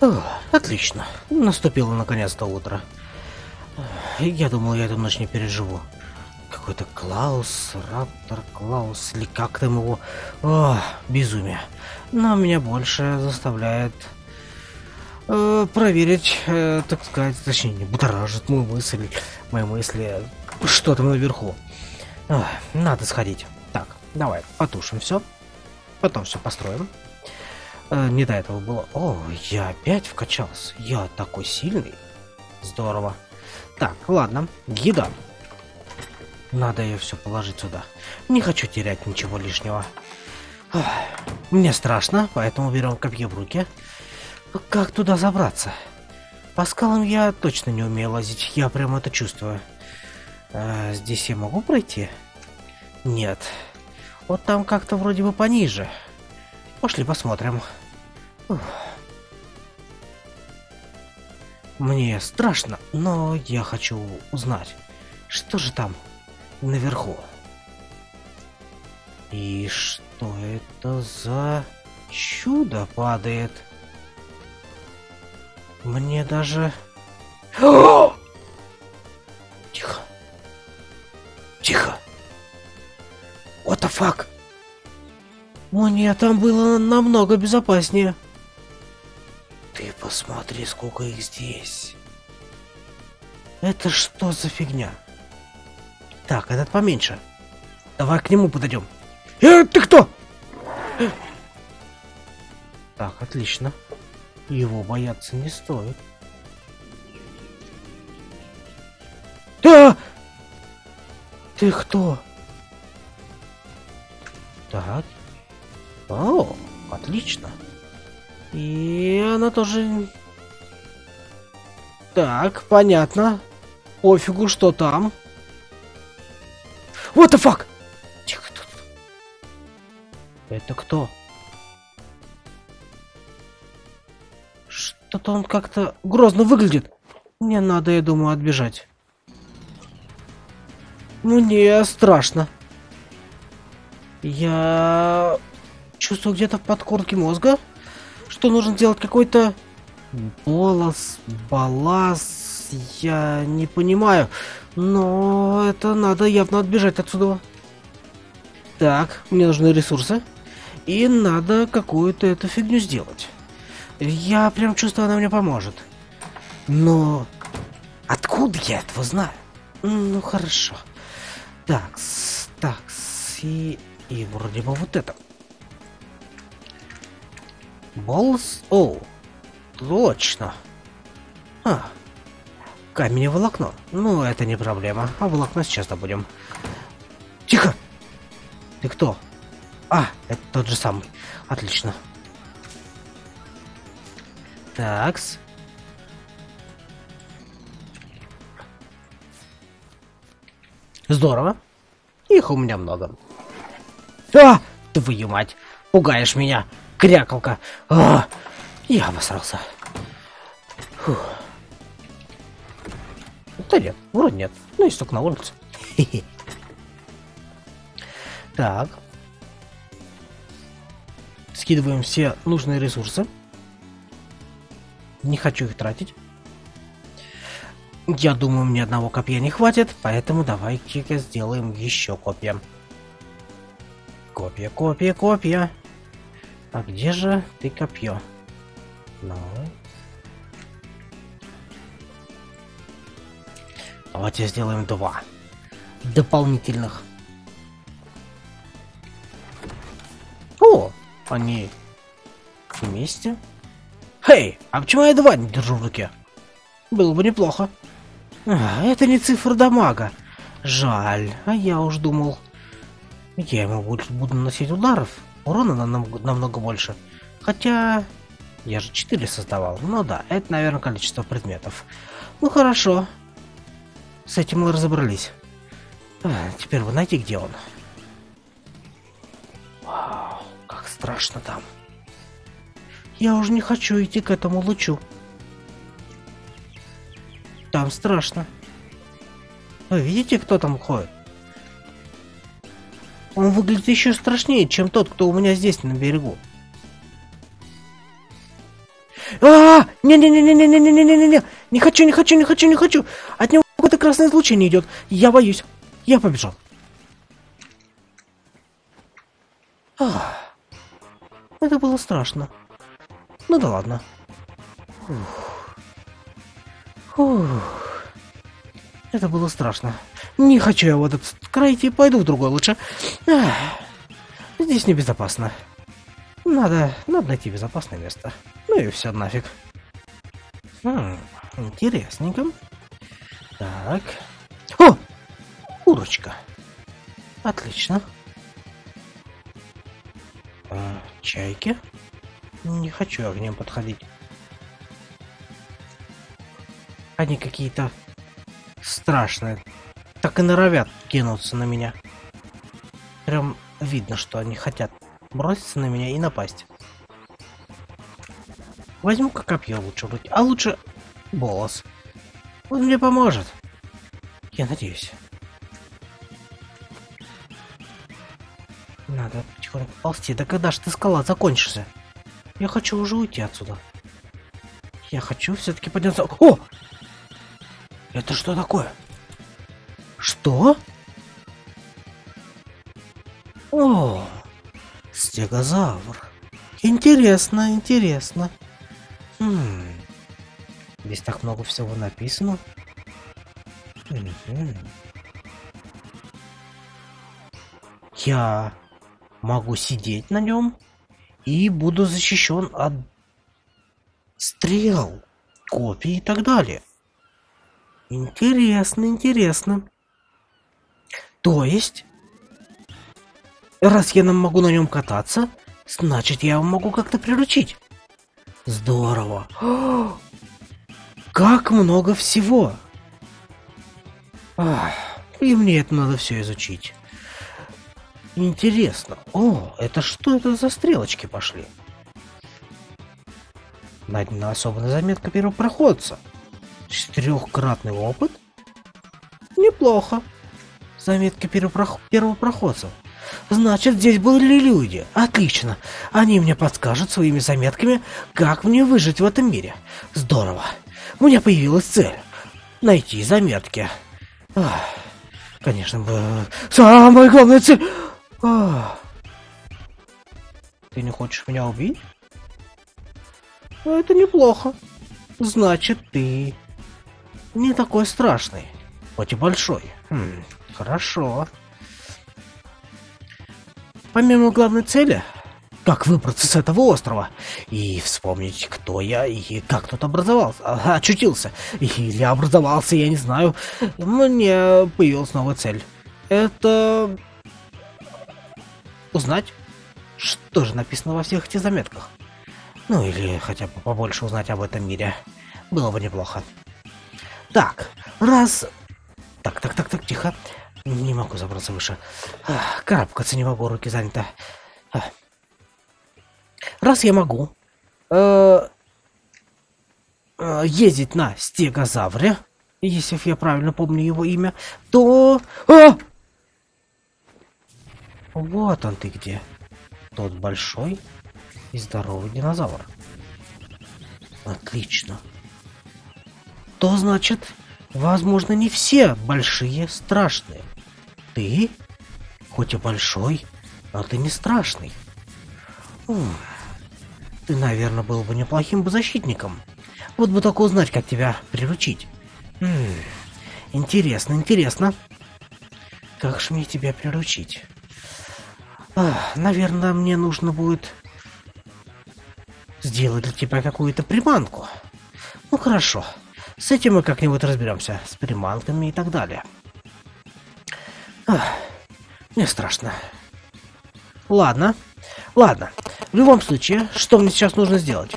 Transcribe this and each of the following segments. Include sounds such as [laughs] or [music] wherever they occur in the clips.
О, отлично. Наступило наконец-то утро. Я думал, я эту ночь не переживу. Какой-то Клаус, Раптор, Клаус, или как там его... О, безумие. Но меня больше заставляет э, проверить, э, так сказать, точнее, не будоражит мою мысль, мои мысли, что там наверху. Ох, надо сходить. Так, давай, потушим все. Потом все построим. Э, не до этого было. О, я опять вкачался. Я такой сильный. Здорово. Так, ладно. Еда. Надо ее все положить сюда. Не хочу терять ничего лишнего. Ох, мне страшно, поэтому берем копье в руки. Как туда забраться? По скалам я точно не умею лазить, я прям это чувствую. А, здесь я могу пройти? Нет. Вот там как-то вроде бы пониже. Пошли посмотрим. Мне страшно, но я хочу узнать, что же там наверху. И что это за чудо падает? Мне даже... Тихо. Тихо. What the fuck? Мне там было намного безопаснее. Ты посмотри, сколько их здесь. Это что за фигня? Так, этот поменьше. Давай к нему подойдем. Э, ты кто? Так, отлично. Его бояться не стоит. А! Ты кто? Так. О, отлично. И она тоже... Так, понятно. Пофигу, что там. What the fuck? Тихо тут. Это кто? Что-то он как-то грозно выглядит. Мне надо, я думаю, отбежать. Мне страшно. Я чувствую где-то в подкорке мозга, что нужно делать какой-то болос, балас. Я не понимаю, но это надо явно отбежать отсюда. Так, мне нужны ресурсы. И надо какую-то эту фигню сделать. Я прям чувствую, она мне поможет. Но откуда я этого знаю? Ну хорошо. Так, так, и, и вроде бы вот это. Болс? О, точно. А, камень и волокно. Ну, это не проблема. А волокно сейчас добудем. Тихо! Ты кто? А, это тот же самый. Отлично. Такс. Здорово. Их у меня много. А! Твою мать! Пугаешь меня, крякалка! А! Я обосрался. Фух. Да нет, вроде нет. Ну, есть только на улице. [laughs] Так. Скидываем все нужные ресурсы. Не хочу их тратить. Я думаю, мне одного копья не хватит, поэтому давайте сделаем еще копья. Копья, копья, копья. А где же ты копье? Ну. Давайте сделаем два дополнительных. О, они вместе. Эй, а почему я два не держу в руке? Было бы неплохо. А, это не цифра дамага. Жаль, а я уж думал. Я ему больше буду наносить ударов. Урона нам намного больше. Хотя... Я же 4 создавал. Ну да, это, наверное, количество предметов. Ну хорошо. С этим мы разобрались. А, теперь вы знаете, где он? Вау, как страшно там. Я уже не хочу идти к этому лучу. Там страшно. Вы видите, кто там ходит? Он выглядит еще страшнее, чем тот, кто у меня здесь на берегу. А, не-не-не-не-не-не-не-не-не, не хочу, не хочу, не хочу, не хочу. От него какое-то красное излучение идет. Я боюсь. Я побежал. Ах, это было страшно. Ну да ладно. Ух. Ух. Это было страшно. Не хочу я в этот край идти, пойду в другой лучше. Ах. Здесь небезопасно. Надо, надо найти безопасное место. Ну и все нафиг. Хм, интересненько. Так. О! Курочка. Отлично. А, чайки? Не хочу я к ним подходить. Они какие-то страшные. Так и норовят кинуться на меня. Прям видно, что они хотят броситься на меня и напасть. Возьму-ка копье лучше вроде. А лучше волос. Он мне поможет. Я надеюсь. Надо потихоньку ползти. Да когда же ты скала закончишься? Я хочу уже уйти отсюда. Я хочу все-таки подняться. О! Это что такое? Что? О, стегозавр. Интересно, интересно. Хм. Здесь так много всего написано. Я могу сидеть на нем и буду защищен от стрел, копий и так далее. Интересно, интересно. То есть, раз я могу на нем кататься, значит я его могу как-то приручить. Здорово. О, как много всего. Ах, и мне это надо все изучить. Интересно. О, это что это за стрелочки пошли? Найдена особая заметка первопроходца. Четырехкратный опыт? Неплохо. Заметка первопрох... первопроходцев. Значит, здесь были люди. Отлично. Они мне подскажут своими заметками, как мне выжить в этом мире. Здорово. У меня появилась цель. Найти заметки. Ах, конечно, бы... Самая главная цель... Ах. Ты не хочешь меня убить? Это неплохо. Значит, ты не такой страшный, хоть и большой. Хм, хорошо. Помимо главной цели, как выбраться с этого острова и вспомнить, кто я и как тут образовался, очутился, или образовался, я не знаю, мне появилась новая цель. Это узнать, что же написано во всех этих заметках. Ну или хотя бы побольше узнать об этом мире. Было бы неплохо. Так, раз... Так, так, так, так, тихо. Не могу забраться выше. Ах, карабкаться не могу, руки заняты. Ах. Раз я могу э, э, ездить на стегозавре, если я правильно помню его имя, то... А! Вот он ты где. Тот большой и здоровый динозавр. Отлично. То значит, возможно, не все большие страшные. Ты, хоть и большой, но ты не страшный. М ты, наверное, был бы неплохим бы защитником. Вот бы только узнать, как тебя приручить. М -м, интересно, интересно. Как же мне тебя приручить? А, наверное, мне нужно будет сделать для тебя какую-то приманку. Ну хорошо, с этим мы как-нибудь разберемся, с приманками и так далее. Ах, мне страшно. Ладно, ладно. В любом случае, что мне сейчас нужно сделать?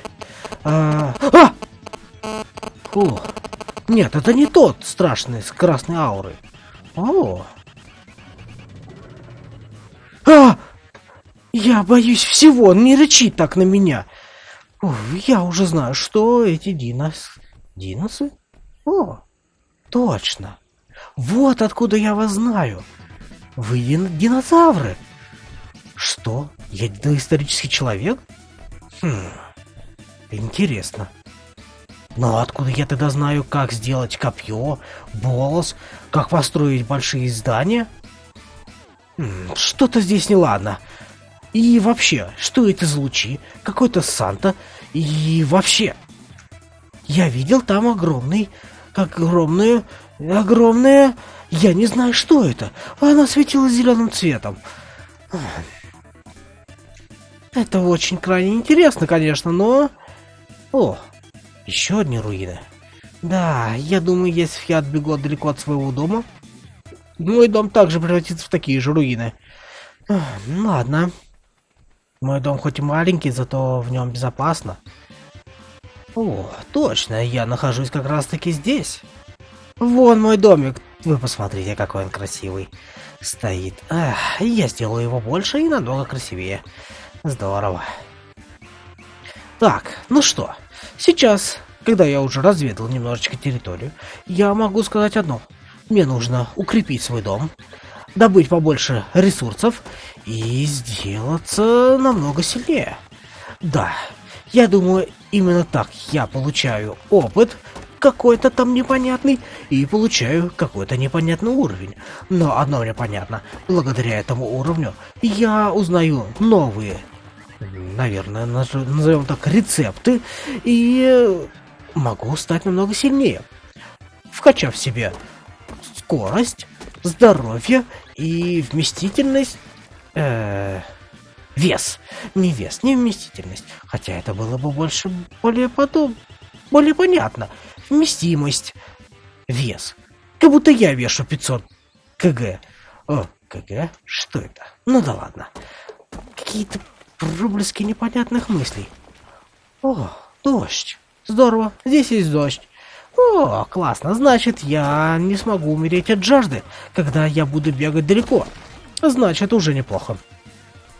А, а! Фу. Нет, это не тот страшный с красной аурой. О. А! Я боюсь всего, не рычи так на меня. О, я уже знаю, что эти динос... Диносы? О, точно. Вот откуда я вас знаю. Вы дин Интересно. Но откуда я тогда знаю, как сделать копье, болос, как построить большие здания? Что-то здесь неладно. И вообще, что это за лучи? Какой-то Санта? И вообще... Я видел там огромный... Огромную... Огромное... Я не знаю, что это. Она светилась зеленым цветом. Это очень крайне интересно, конечно, но... О, еще одни руины. Да, я думаю, если я отбегу далеко от своего дома, мой дом также превратится в такие же руины. Ладно. Мой дом хоть и маленький, зато в нем безопасно. О, точно, я нахожусь как раз таки здесь. Вон мой домик. Вы посмотрите, какой он красивый. Стоит. Ах, я сделаю его больше и намного красивее. Здорово. Так, ну что, сейчас, когда я уже разведал немножечко территорию, я могу сказать одно. Мне нужно укрепить свой дом, добыть побольше ресурсов и сделаться намного сильнее. Да, я думаю, именно так я получаю опыт какой-то там непонятный и получаю какой-то непонятный уровень. Но одно мне понятно, благодаря этому уровню я узнаю новые, наверное, назовем так, рецепты и могу стать намного сильнее, вкачав себе скорость, здоровье и вместительность... Э, вес. Не вес, не вместительность. Хотя это было бы больше, более потом, более понятно. Вместимость. Вес. Как будто я вешу 500 кг. О, кг? Что это? Ну да ладно. Какие-то проблески непонятных мыслей. О, дождь. Здорово, здесь есть дождь. О, классно, значит, я не смогу умереть от жажды, когда я буду бегать далеко. Значит, уже неплохо.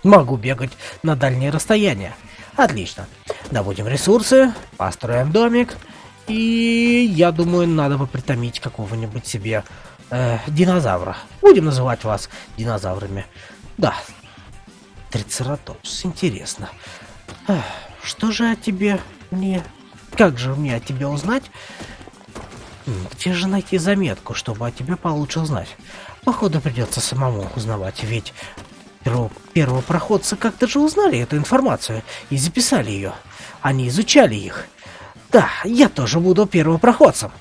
Могу бегать на дальние расстояния. Отлично. Добудем ресурсы, построим домик. И я думаю, надо бы притомить какого-нибудь себе э, динозавра. Будем называть вас динозаврами. Да. Трицератопс, интересно. Эх, что же о тебе мне... Как же мне о тебе узнать? Где же найти заметку, чтобы о тебе получше узнать? Походу придется самому узнавать, ведь перво первопроходцы как-то же узнали эту информацию и записали ее. Они изучали их. Да, я тоже буду первопроходцем.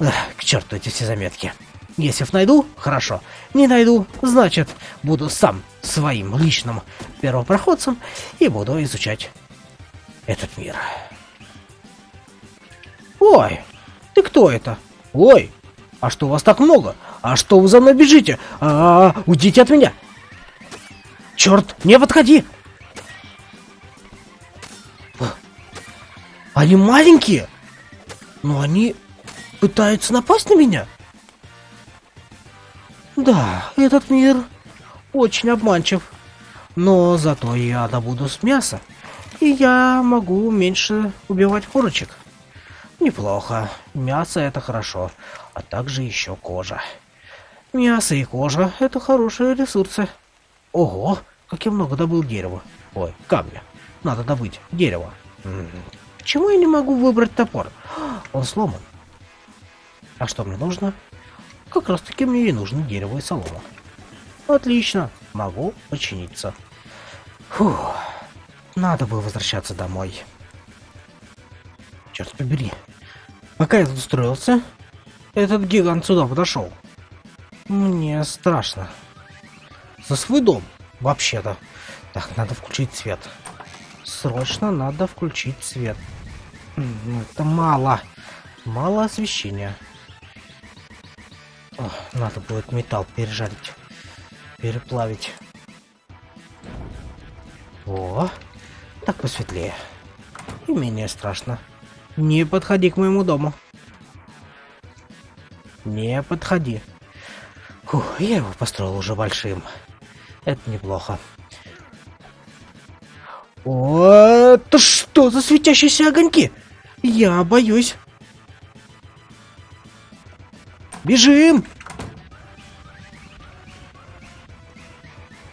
Эх, к черту эти все заметки. Если найду, хорошо. Не найду, значит, буду сам своим личным первопроходцем и буду изучать этот мир. Ой, ты кто это? Ой, а что у вас так много? А что вы за мной бежите? А, -а, -а уйдите от меня! Черт, не подходи! Они маленькие, но они пытаются напасть на меня. Да, этот мир очень обманчив. Но зато я добуду с мяса, и я могу меньше убивать курочек. Неплохо. Мясо это хорошо, а также еще кожа. Мясо и кожа это хорошие ресурсы. Ого, как я много добыл дерева. Ой, камня. Надо добыть дерево. Почему я не могу выбрать топор? Он сломан. А что мне нужно? Как раз таки мне и нужно дерево и солома. Отлично, могу починиться. Фух, надо было возвращаться домой. Черт побери. Пока я тут устроился, этот гигант сюда подошел. Мне страшно. За свой дом, вообще-то. Так, надо включить свет. Срочно надо включить свет. Это мало. Мало освещения. О, надо будет металл пережарить. Переплавить. О, так посветлее. И менее страшно. Не подходи к моему дому. Не подходи. Фух, я его построил уже большим. Это неплохо. О, это что за светящиеся огоньки? Я боюсь. Бежим!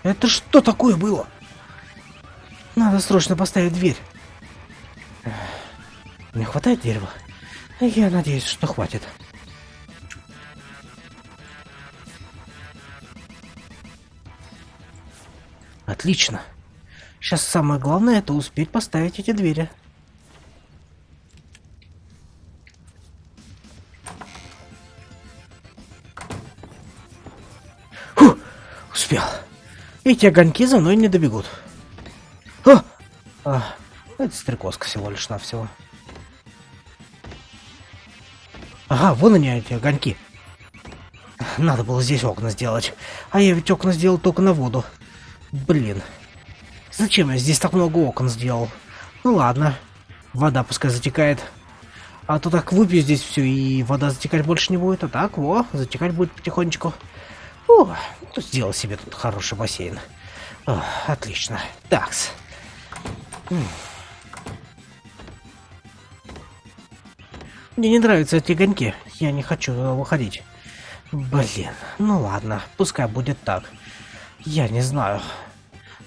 Это что такое было? Надо срочно поставить дверь. Не хватает дерева? Я надеюсь, что хватит. Отлично. Сейчас самое главное это успеть поставить эти двери. Эти огоньки за мной не добегут. О! А, это стрекозка всего лишь навсего. Ага, вон они эти огоньки. Надо было здесь окна сделать. А я ведь окна сделал только на воду. Блин. Зачем я здесь так много окон сделал? Ну ладно. Вода пускай затекает. А то так выпью здесь все, и вода затекать больше не будет. А так, во, затекать будет потихонечку. О, ну, сделал себе тут хороший бассейн. О, отлично. Такс. Мне не нравятся эти огоньки. Я не хочу выходить. Блин, ну ладно, пускай будет так. Я не знаю.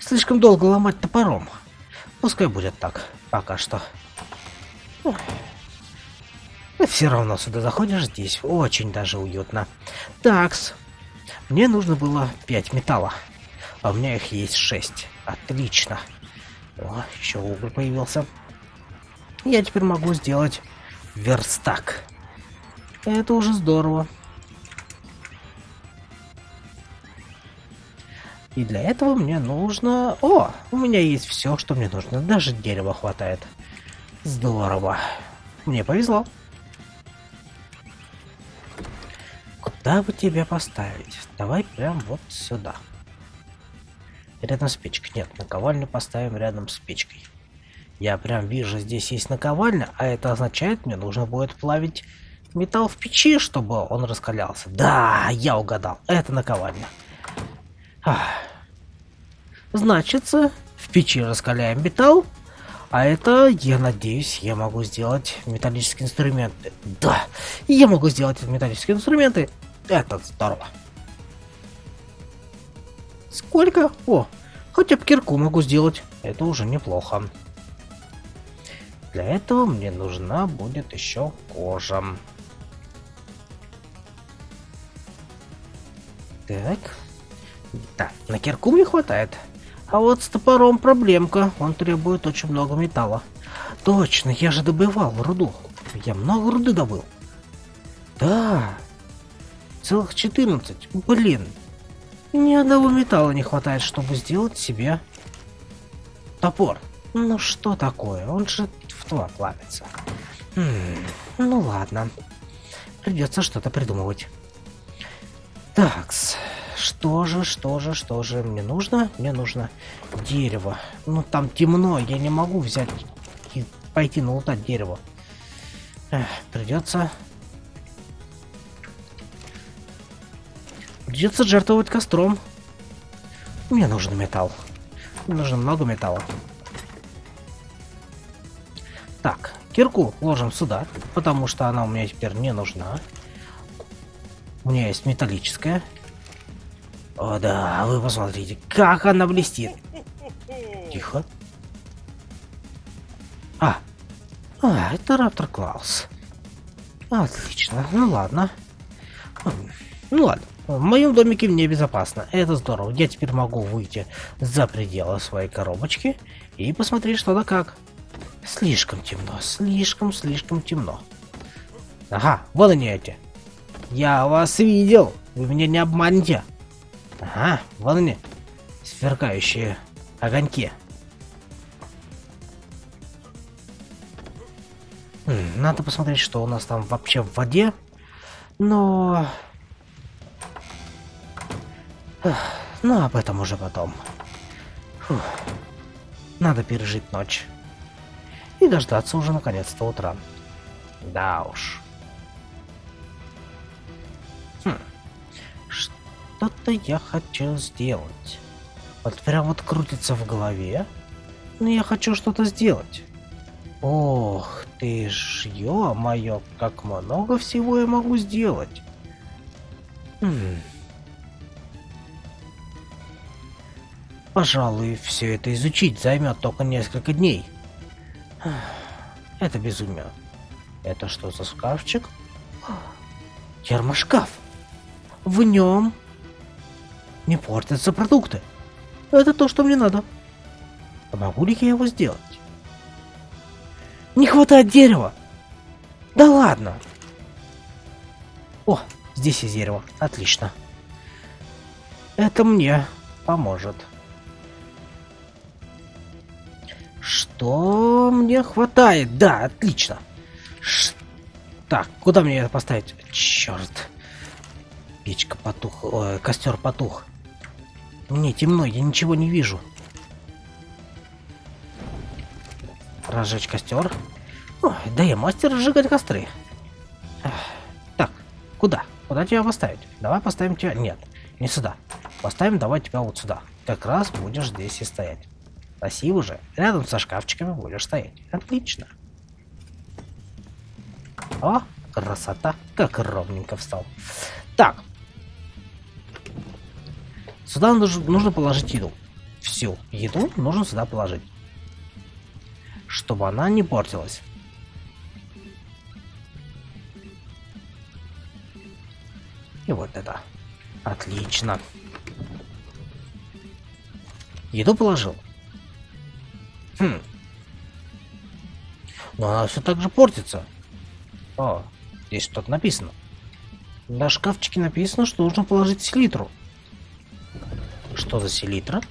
Слишком долго ломать топором. Пускай будет так, пока что. Все равно сюда заходишь, здесь очень даже уютно. Такс. Мне нужно было 5 металла. А у меня их есть 6. Отлично. О, еще уголь появился. Я теперь могу сделать верстак. Это уже здорово. И для этого мне нужно... О, у меня есть все, что мне нужно. Даже дерева хватает. Здорово. Мне повезло. Куда бы тебя поставить? Давай прям вот сюда. Рядом с. Нет, наковальню поставим рядом с печкой. Я прям вижу, здесь есть наковальня, а это означает, мне нужно будет плавить металл в печи, чтобы он раскалялся. Да, я угадал. Это наковальня. Значится, в печи раскаляем металл, а это, я надеюсь, я могу сделать металлические инструменты. Да, я могу сделать металлические инструменты. Это здорово. Сколько? О, хотя бы кирку могу сделать. Это уже неплохо. Для этого мне нужна будет еще кожа. Так. Да, на кирку мне хватает. А вот с топором проблемка, он требует очень много металла. Точно, я же добывал руду. Я много руды добыл. Да, целых 14. Блин, ни одного металла не хватает, чтобы сделать себе топор. Ну что такое, он же в два плавится. Хм, ну ладно, придется что-то придумывать. Такс. Что же, что же, что же мне нужно? Мне нужно дерево. Ну, там темно, я не могу взять и пойти налутать дерево. Эх, придется... Придется жертвовать костром. Мне нужен металл. Мне нужно много металла. Так, кирку ложим сюда, потому что она у меня теперь не нужна. У меня есть металлическая. О да, вы посмотрите, как она блестит. Тихо. А, а, это Раптор Клаус. Отлично, ну ладно. Ну ладно, в моем домике мне безопасно, это здорово. Я теперь могу выйти за пределы своей коробочки и посмотреть что да как. Слишком темно, слишком-слишком темно. Ага, вот они эти. Я вас видел, вы меня не обманете. Ага, вон они, сверкающие огоньки. Надо посмотреть, что у нас там вообще в воде. Но... Ну, об этом уже потом. Фух. Надо пережить ночь. И дождаться уже наконец-то утра. Да уж. Что-то я хочу сделать. Вот прям вот крутится в голове. Но я хочу что-то сделать. Ох ты ж, ё-моё, как много всего я могу сделать. Хм. Пожалуй, все это изучить займет только несколько дней. Это безумие. Это что за шкафчик? Термошкаф. В нем не портятся продукты. Это то, что мне надо. А могу ли я его сделать? Не хватает дерева. Да ладно. О, здесь есть дерево. Отлично. Это мне поможет. Что мне хватает? Да, отлично. Ш... Так, куда мне это поставить? Черт. Печка потух. Ой, костер потух. Мне темно, я ничего не вижу. Разжечь костер. Ой, да я мастер сжигать костры. Так, куда? Куда тебя поставить? Давай поставим тебя... Нет, не сюда. Поставим давай тебя вот сюда. Как раз будешь здесь и стоять. Красиво же. Рядом со шкафчиками будешь стоять. Отлично. О, красота. Как ровненько встал. Так. Сюда нужно положить еду. Всю еду нужно сюда положить. Чтобы она не портилась. И вот это. Отлично. Еду положил. Хм. Но она все так же портится. О, здесь что-то написано. На шкафчике написано, что нужно положить селитру. Что за селитра?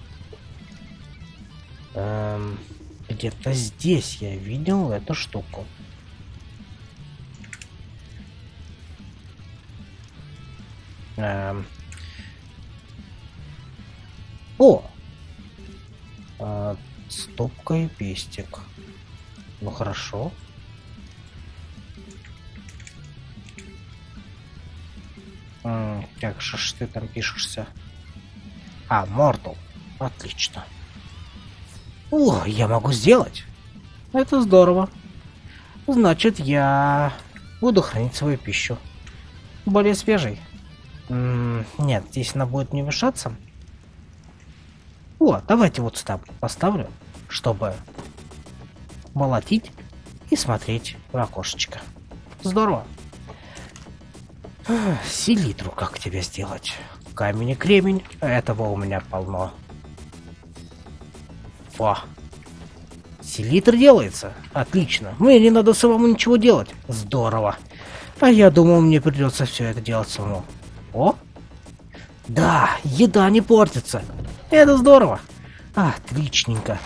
Эм, Где-то здесь я видел эту штуку. Эм. О! Стопка и пестик. Ну хорошо. М -м, как ж ты там пишешься? А, Мортал. Отлично. О, я могу сделать. Это здорово. Значит, я буду хранить свою пищу. Более свежей. М -м нет, здесь она будет не мешаться. О, давайте вот сюда поставлю, чтобы молотить и смотреть в окошечко. Здорово. Селитру как тебе сделать? Камень и кремень. Этого у меня полно. О. Селитр делается. Отлично. Мне не надо самому ничего делать. Здорово. А я думал, мне придется все это делать самому. О! Да, еда не портится. Это здорово. Отличненько.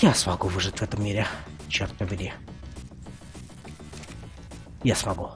Я смогу выжить в этом мире. Черт побери. Я смогу.